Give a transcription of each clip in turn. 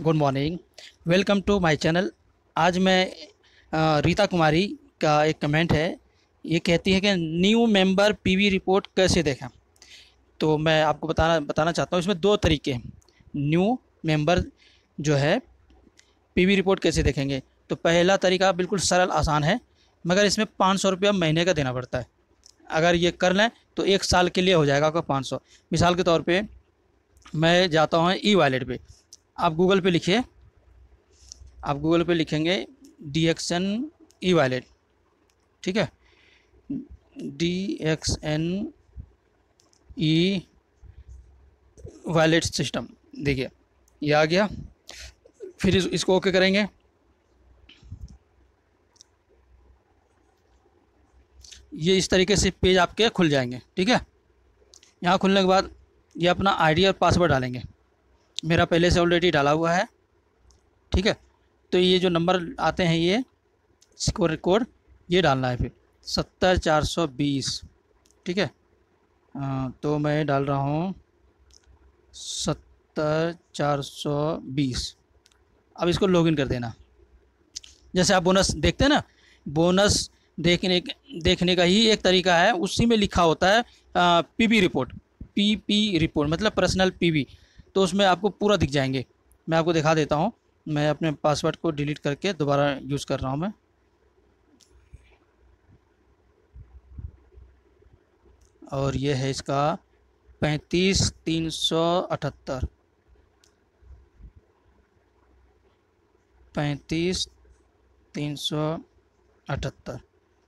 Good morning. Welcome to my channel. आज मैं रीता कुमारी का एक कमेंट है। ये कहती है कि न्यू मेंबर पीवी रिपोर्ट कैसे देखें? तो मैं आपको बताना बताना चाहता हूँ, इसमें दो तरीके हैं। न्यू मेंबर जो है, पीवी रिपोर्ट कैसे देखेंगे? तो पहला तरीका बिल्कुल सरल, आसान है, मगर इसमें पाँच सौ रुपया महीने का देना पड़ता है। अगर ये कर लें तो एक साल के लिए हो जाएगा आपका पाँच सौ। मिसाल के तौर पर मैं जाता हूँ ई वॉलेट पे। आप गूगल पे लिखिए। आप गूगल पे लिखेंगे D X N E wallet ठीक है? D X N E wallet system देखिए ये आ गया। फिर इस, इसको ओके करेंगे। ये इस तरीके से पेज आपके खुल जाएँगे। ठीक है? यहाँ खुलने के बाद ये अपना आईडी और पासवर्ड डालेंगे। मेरा पहले से ऑलरेडी डाला हुआ है। ठीक है? तो ये जो नंबर आते हैं, ये स्कोर कोड ये डालना है फिर। सत्तर चार सौ बीस। ठीक है? तो मैं डाल रहा हूँ सत्तर चार सौ बीस। अब इसको लॉगिन कर देना। जैसे आप बोनस देखते हैं ना बोनस देखने देखने का ही एक तरीका है, उसी में लिखा होता है पीपी रिपोर्ट पीपी रिपोर्ट मतलब पर्सनल पीवी तो उसमें आपको पूरा दिख जाएँगे। मैं आपको दिखा देता हूँ। मैं अपने पासवर्ड को डिलीट करके दोबारा यूज़ कर रहा हूँ मैं। और ये है इसका पैंतीस तीन सौ अठहत्तर। पैंतीस तीन सौ अठहत्तर।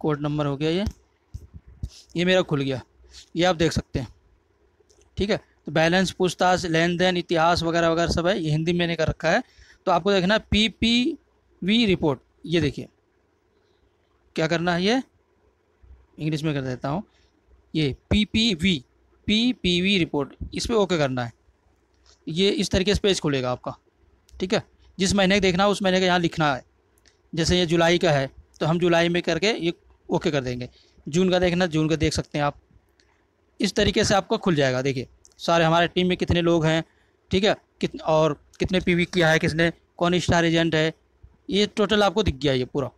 कोड नंबर हो गया ये। ये मेरा खुल गया। ये आप देख सकते हैं। ठीक है? तो बैलेंस पूछताछ लेन देन इतिहास वगैरह वगैरह सब है, ये हिंदी में कर रखा है। तो आपको देखना पी पी वी रिपोर्ट, ये देखिए। क्या करना है ये? इंग्लिश में कर देता हूँ। ये P P V P P V report इस पर ओके करना है। ये इस तरीके से पेज खुलेगा आपका, ठीक है? जिस महीने का देखना है, उस महीने का यहाँ लिखना है। जैसे ये जुलाई का है तो हम जुलाई में करके ये ओके कर देंगे। जून का देखना, जून का देख सकते हैं आप। इस तरीके से आपका खुल जाएगा, देखिए। सारे हमारे टीम में कितने लोग हैं, ठीक है? कित, और कितने पीवी किया है किसने, कौन स्टार एजेंट है, ये टोटल आपको दिख गया ये पूरा।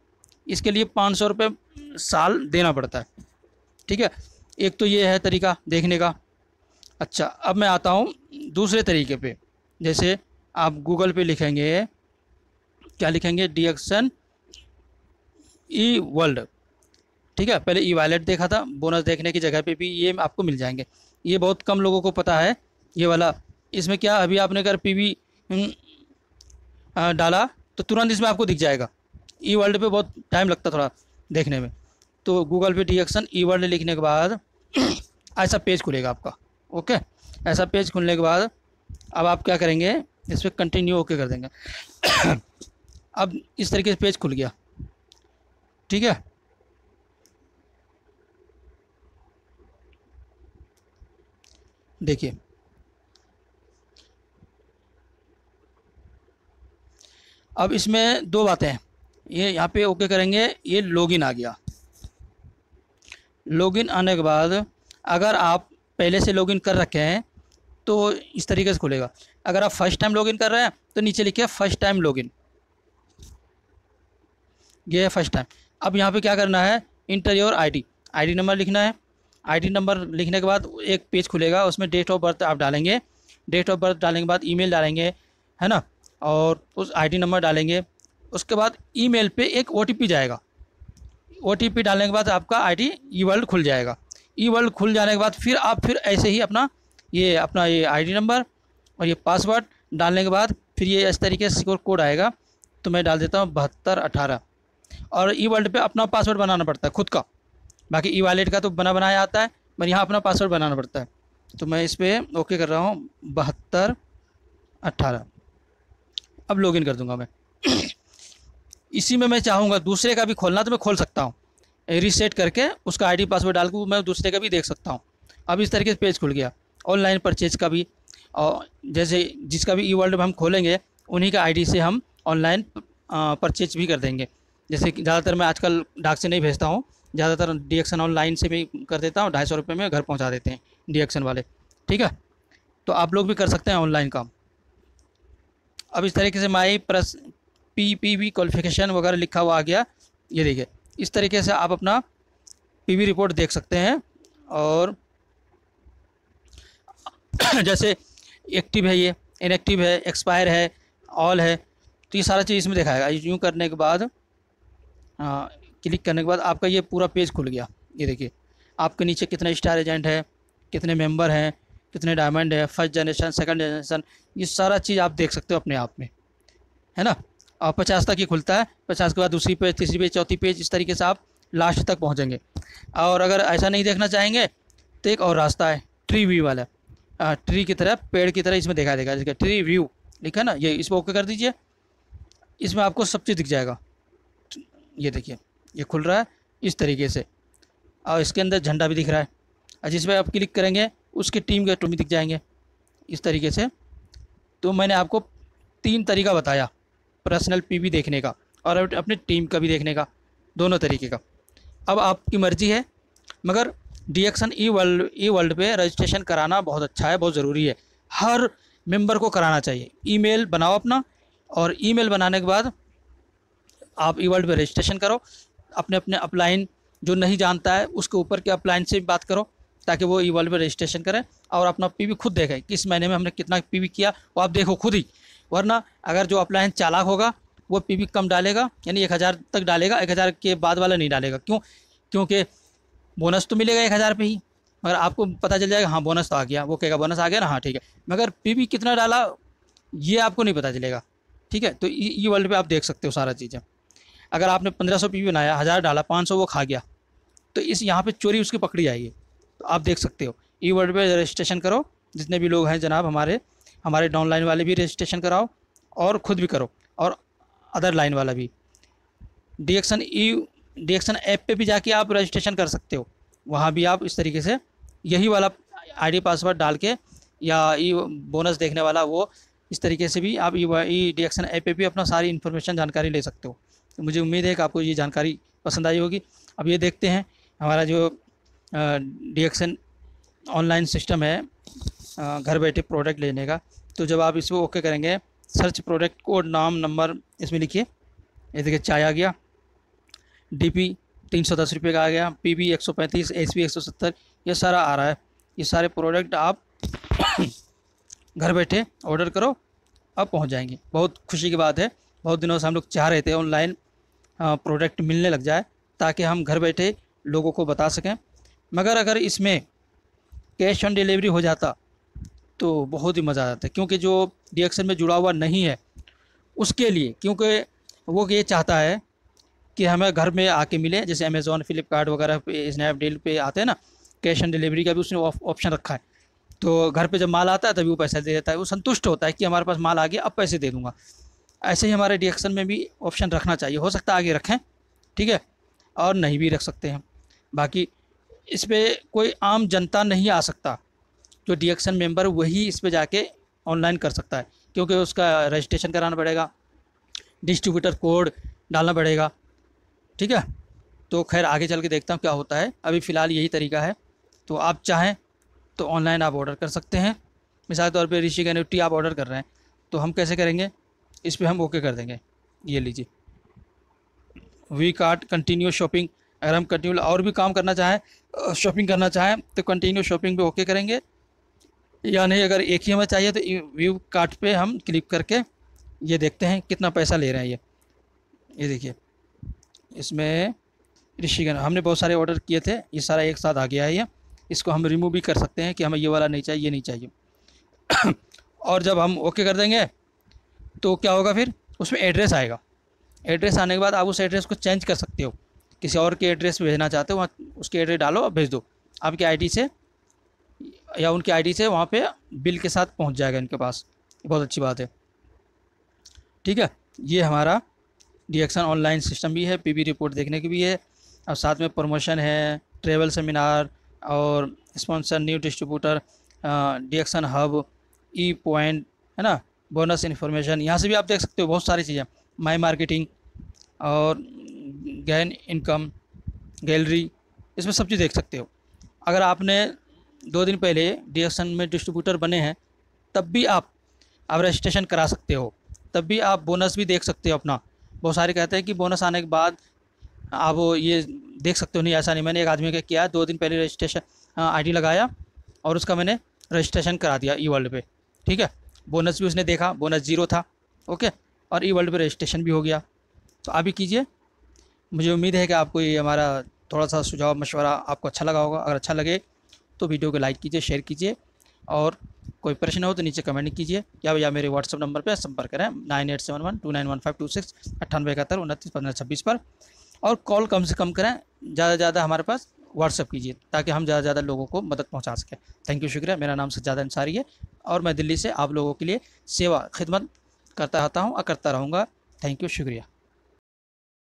इसके लिए पाँच सौ रुपये साल देना पड़ता है, ठीक है? एक तो ये है तरीका देखने का। अच्छा अब मैं आता हूँ दूसरे तरीके पे। जैसे आप गूगल पे लिखेंगे, क्या लिखेंगे? डी एक्सन ई वर्ल्ड ठीक है? पहले ई वॉलेट देखा था बोनस देखने की जगह पे भी ये आपको मिल जाएँगे। ये बहुत कम लोगों को पता है, ये वाला। इसमें क्या, अभी आपने अगर पी वी डाला तो तुरंत इसमें आपको दिख जाएगा। ई वर्ल्ड पे बहुत टाइम लगता थोड़ा देखने में। तो गूगल पे डी एक्सन ई वर्ल्ड लिखने के बाद ऐसा पेज खुलेगा आपका, ओके? ऐसा पेज खुलने के बाद अब आप क्या करेंगे, इस पर कंटिन्यू ओके कर देंगे। अब इस तरीके से पेज खुल गया। ठीक है? देखिए। अब इसमें दो बातें हैं। ये यहाँ पे ओके करेंगे, ये लॉगिन आ गया। लॉगिन आने के बाद अगर आप पहले से लॉगिन कर रखे हैं तो इस तरीके से खुलेगा। अगर आप फ़र्स्ट टाइम लॉगिन कर रहे हैं तो नीचे लिखिए फ़र्स्ट टाइम लॉगिन ये है फ़र्स्ट टाइम अब यहाँ पे क्या करना है? Enter your ID ID number लिखना है। आईडी नंबर लिखने के बाद एक पेज खुलेगा, उसमें डेट ऑफ़ बर्थ आप डालेंगे। डेट ऑफ़ बर्थ डालने के बाद ईमेल डालेंगे, है ना? और उस आईडी नंबर डालेंगे। उसके बाद ईमेल पे एक ओटीपी जाएगा। ओटीपी डालने के बाद आपका आईडी ई वर्ल्ड खुल जाएगा। ई वर्ल्ड खुल जाने के बाद फिर आप फिर ऐसे ही अपना ये अपना ये आईडी नंबर और ये पासवर्ड डालने के बाद फिर ये इस तरीके से सिक्योर कोड आएगा। तो मैं डाल देता हूँ बहत्तर और ई वर्ल्ड पे अपना पासवर्ड बनाना पड़ता है, खुद का। बाकी ई वॉलेट का तो बना बनाया आता है, पर यहाँ अपना पासवर्ड बनाना पड़ता है। तो मैं इस पर ओके कर रहा हूँ, बहत्तर अट्ठारह अब लॉगिन कर दूँगा मैं। इसी में मैं चाहूँगा, दूसरे का भी खोलना तो मैं खोल सकता हूँ। रीसेट करके उसका आईडी पासवर्ड डाल के मैं दूसरे का भी देख सकता हूँ। अब इस तरीके से पेज खुल गया। ऑनलाइन परचेज का भी, और जैसे जिसका भी ई वर्ल्ड हम खोलेंगे, उन्हीं का आईडी से हम ऑनलाइन परचेज भी कर देंगे। जैसे ज़्यादातर मैं आजकल डाक से नहीं भेजता हूँ। ज़्यादातर डी एक्सन ऑनलाइन से भी कर देता हूँ, ढाई सौ रुपये में घर पहुँचा देते हैं डी एक्सन वाले, ठीक है? तो आप लोग भी कर सकते हैं ऑनलाइन काम। अब इस तरीके से my plus P P V qualification वगैरह लिखा हुआ आ गया, ये देखिए, इस तरीके से आप अपना पी वी रिपोर्ट देख सकते हैं और जैसे एक्टिव है ये इनएक्टिव है एक्सपायर है ऑल है तो ये सारा चीज़ इसमें दिखाएगा यूँ करने के बाद क्लिक करने के बाद आपका ये पूरा पेज खुल गया। ये देखिए आपके नीचे कितने स्टार एजेंट है कितने मेंबर हैं कितने डायमंड है फ़र्स्ट जनरेशन सेकंड जनरेशन ये सारा चीज़ आप देख सकते हो अपने आप में। है ना? और पचास तक ही खुलता है। पचास के बाद दूसरी पेज तीसरी पेज चौथी पेज इस तरीके से आप लास्ट तक पहुँचेंगे। और अगर ऐसा नहीं देखना चाहेंगे तो एक और रास्ता है ट्री व्यू वाला। आ, ट्री की तरह पेड़ की तरह इसमें देखा देगा जैसे ट्री व्यू लिखा ना? ये इसमें ओके कर दीजिए। इसमें आपको सब चीज़ दिख जाएगा। ये देखिए ये खुल रहा है इस तरीके से। और इसके अंदर झंडा भी दिख रहा है। और जिस पर आप क्लिक करेंगे, उसकी टीम के टूमी दिख जाएँगे। इस तरीके से। तो मैंने आपको तीन तरीका बताया, पर्सनल पीवी देखने का और अपने टीम का भी देखने का, दोनों तरीके का। अब आपकी मर्ज़ी है, मगर DXN E world E world पे रजिस्ट्रेशन कराना बहुत अच्छा है, बहुत ज़रूरी है। हर मेंबर को कराना चाहिए। ईमेल बनाओ अपना और ईमेल बनाने के बाद आप ई वर्ल्ड पे रजिस्ट्रेशन करो। अपने अपने अपलाइन जो नहीं जानता है, उसके ऊपर के अपलाइन से भी बात करो, ताकि वो ई पर रजिस्ट्रेशन करें और अपना पीवी खुद देखें, किस महीने में हमने कितना पीवी किया, वो आप देखो खुद ही। वरना अगर जो अपलाइन चालाक होगा, वो पीवी कम डालेगा, यानी एक हज़ार तक डालेगा, एक हज़ार के बाद वाला नहीं डालेगा। क्यों? क्योंकि बोनस तो मिलेगा एक हज़ार पे ही। मगर आपको पता चल जाएगा हाँ बोनस तो आ गया। वो कहेगा बोनस आ गया ना? हाँ ठीक है। मगर पीवी कितना डाला, ये आपको नहीं पता चलेगा। ठीक है? तो ई वर्ल्ड पे आप देख सकते हो सारा चीज़ें। अगर आपने पंद्रह सौ बनाया, हज़ार डाला, पाँच सौ वो खा गया तो इस यहाँ पे चोरी उसकी पकड़ी जाएगी तो आप देख सकते हो, ई वर्ड पे रजिस्ट्रेशन करो, जितने भी लोग हैं जनाब हमारे हमारे डाउन लाइन वाले भी रजिस्ट्रेशन कराओ और ख़ुद भी करो, और अदर लाइन वाला भी। DXN E DXN app पे भी जाके आप रजिस्ट्रेशन कर सकते हो। वहाँ भी आप इस तरीके से यही वाला आईडी पासवर्ड डाल के या ई बोनस देखने वाला वो, इस तरीके से भी आप ई डी ऐप पे भी अपना सारी इन्फॉर्मेशन जानकारी ले सकते हो। तो मुझे उम्मीद है कि आपको ये जानकारी पसंद आई होगी। अब ये देखते हैं, हमारा जो डी एक्सन ऑनलाइन सिस्टम है घर बैठे प्रोडक्ट लेने का। तो जब आप इसको ओके करेंगे सर्च प्रोडक्ट कोड नाम नंबर इसमें लिखिए। ये देखिए, चाय आ गया। डी पी तीन सौ दस रुपये का आ गया। पी बी एक सौ पैंतीस एच पी एक सौ सत्तर, ये सारा आ रहा है। ये सारे प्रोडक्ट आप घर बैठे ऑर्डर करो अब पहुँच जाएँगे। बहुत खुशी की बात है। बहुत दिनों से हम लोग चाह रहे थे ऑनलाइन प्रोडक्ट मिलने लग जाए ताकि हम घर बैठे लोगों को बता सकें। मगर अगर इसमें कैश ऑन डिलीवरी हो जाता तो बहुत ही मज़ा आ जाता क्योंकि जो डी में जुड़ा हुआ नहीं है, उसके लिए, क्योंकि वो ये चाहता है कि हमें घर में आके मिले, जैसे अमेज़ोन फ्लिपकार्ट वगैरह पे स्नैपडील पे आते हैं ना कैश ऑन डिलीवरी का भी उसने ऑप्शन रखा है। तो घर पे जब माल आता है, तभी वो पैसा दे देता है। वो संतुष्ट होता है कि हमारे पास माल आ गया, अब पैसे दे दूँगा। ऐसे ही हमारे डी में भी ऑप्शन रखना चाहिए। हो सकता है आगे रखें, ठीक है? और नहीं भी रख सकते हैं। बाकी इस पर कोई आम जनता नहीं आ सकता जो डी मेंबर वही इस पर जाके ऑनलाइन कर सकता है, क्योंकि उसका रजिस्ट्रेशन कराना पड़ेगा डिस्ट्रीब्यूटर कोड डालना पड़ेगा, ठीक है? तो खैर, आगे चल के देखता हूँ क्या होता है। अभी फ़िलहाल यही तरीका है। तो आप चाहें तो ऑनलाइन आप ऑर्डर कर सकते हैं। मिसाल तौर पर ऋषि का आप ऑर्डर कर रहे हैं। तो हम कैसे करेंगे? इस पर हम ओके कर देंगे। ये लीजिए। वी कार्ट कंटिन्यू शॉपिंग अगर हम कंटिन्यू और भी काम करना चाहें शॉपिंग करना चाहें तो कंटिन्यू शॉपिंग पे ओके करेंगे। या नहीं, अगर एक ही हमें चाहिए तो व्यू कार्ट पे हम क्लिक करके ये देखते हैं कितना पैसा ले रहे हैं ये। ये देखिए। इसमें ऋषिगन हमने बहुत सारे ऑर्डर किए थे, ये सारा एक साथ आ गया है ये। इसको हम रिमूव भी कर सकते हैं कि हमें ये वाला नहीं चाहिए, ये नहीं चाहिए। और जब हम ओके कर देंगे तो क्या होगा फिर? उसमें एड्रेस आएगा। एड्रेस आने के बाद आप उस एड्रेस को चेंज कर सकते हो। किसी और के एड्रेस भेजना चाहते हो, वहाँ उसके एड्रेस डालो और भेज दो। आपके आईडी से या उनके आईडी से वहाँ पे बिल के साथ पहुँच जाएगा इनके पास। बहुत अच्छी बात है। ठीक है? ये हमारा डिएक्शन ऑनलाइन सिस्टम भी है पीबी रिपोर्ट देखने की भी है। और साथ में प्रमोशन है ट्रेवल सेमिनार और sponsor new distributor DXN hub E point है ना? बोनस इन्फॉर्मेशन यहाँ से भी आप देख सकते हो बहुत सारी चीज़ें। माई मार्केटिंग और गैन इनकम गैलरी इसमें सब चीज़ देख सकते हो। अगर आपने दो दिन पहले डी में डिस्ट्रीब्यूटर बने हैं, तब भी आप आप रजिस्ट्रेशन करा सकते हो। तब भी आप बोनस भी देख सकते हो अपना। बहुत सारे कहते हैं कि बोनस आने के बाद आप ये देख सकते हो, नहीं, ऐसा नहीं। मैंने एक आदमी का किया, दो दिन पहले रजिस्ट्रेशन आईडी लगाया और उसका मैंने रजिस्ट्रेशन करा दिया ई वर्ल्ड पे। ठीक है? बोनस भी उसने देखा, बोनस ज़ीरो था, ओके? और ई वर्ल्ड पे रजिस्ट्रेशन भी हो गया। तो अभी कीजिए। मुझे उम्मीद है कि आपको ये हमारा थोड़ा सा सुझाव, मशवरा आपको अच्छा लगा होगा। अगर अच्छा लगे तो वीडियो को लाइक कीजिए, शेयर कीजिए। और कोई प्रश्न हो तो नीचे कमेंट कीजिए, या या मेरे व्हाट्सअप नंबर पर संपर्क करें, nine eight seven one two nine one five two six अट्ठानवे इकहत्तर उनतीस पंद्रह छब्बीस पर। और कॉल कम से कम करें, ज़्यादा से ज़्यादा हमारे पास व्हाट्सअप कीजिए ताकि हम ज़्यादा से ज़्यादा लोगों को मदद पहुँचा सकें। थैंक यू शुक्रिया। मेरा नाम सज्जाद अंसारी है और मैं दिल्ली से आप लोगों के लिए सेवा खिदमत करता रहता हूँ और करता रहूँगा। थैंक यू शुक्रिया।